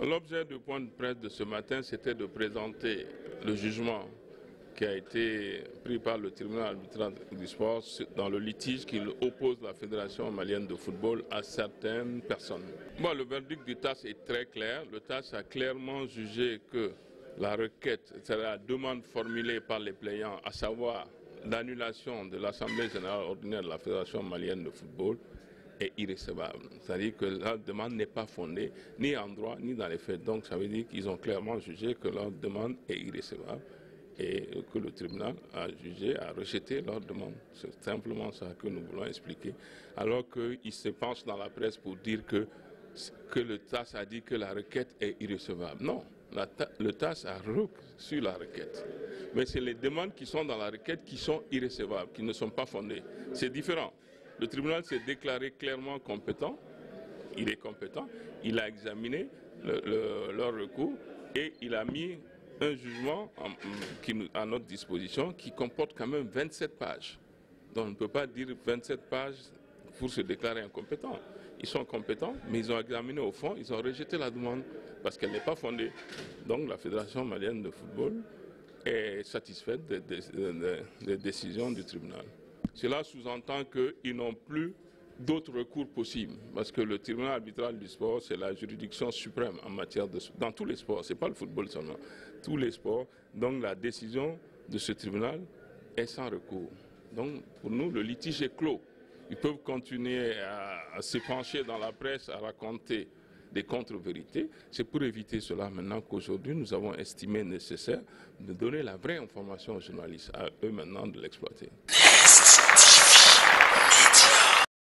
L'objet du point de presse de ce matin, c'était de présenter le jugement qui a été pris par le tribunal arbitral du sport dans le litige qui oppose la Fédération malienne de football à certaines personnes. Bon, le verdict du TAS est très clair. Le TAS a clairement jugé que la requête, c'est la demande formulée par les plaignants, à savoir l'annulation de l'Assemblée générale ordinaire de la Fédération malienne de football, est irrécevable. C'est-à-dire que leur demande n'est pas fondée ni en droit ni dans les faits. Donc ça veut dire qu'ils ont clairement jugé que leur demande est irrécevable et que le tribunal a jugé, a rejeté leur demande. C'est simplement ça que nous voulons expliquer. Alors qu'ils se penchent dans la presse pour dire que, que le TAS a dit que la requête est irrécevable. Non, le TAS a reçu la requête. Mais c'est les demandes qui sont dans la requête qui sont irrécevables, qui ne sont pas fondées. C'est différent. Le tribunal s'est déclaré clairement compétent. Il est compétent. Il a examiné leur recours et il a mis un jugement à notre disposition qui comporte quand même 27 pages. Donc on ne peut pas dire 27 pages pour se déclarer incompétent. Ils sont compétents, mais ils ont examiné au fond, ils ont rejeté la demande parce qu'elle n'est pas fondée. Donc la Fédération malienne de football est satisfaite des décisions du tribunal. Cela sous-entend qu'ils n'ont plus d'autres recours possibles, parce que le tribunal arbitral du sport, c'est la juridiction suprême en matière de... dans tous les sports, ce n'est pas le football seulement, tous les sports. Donc la décision de ce tribunal est sans recours. Donc pour nous, le litige est clos. Ils peuvent continuer à, à se pencher dans la presse, à raconter des contre-vérités. C'est pour éviter cela maintenant qu'aujourd'hui nous avons estimé nécessaire de donner la vraie information aux journalistes, à eux maintenant de l'exploiter.